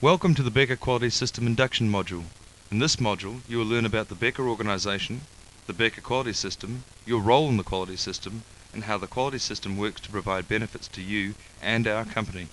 Welcome to the BECA Quality System Induction module. In this module, you will learn about the BECA organisation, the BECA Quality System, your role in the quality system, and how the quality system works to provide benefits to you and our company.